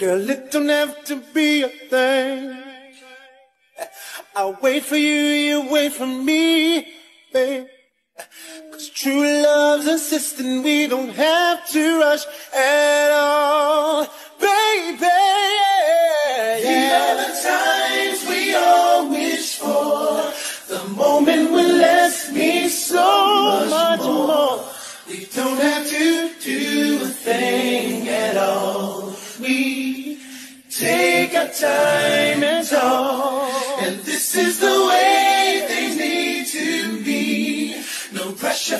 Girl, it don't have to be a thing. I'll wait for you, you wait for me, babe. Cause true love's insisting we don't have to rush at all, baby. The other times we all wish for the moment will last me so much more. We don't have to do Take our time and talk. And this is the way things need to be. No pressure.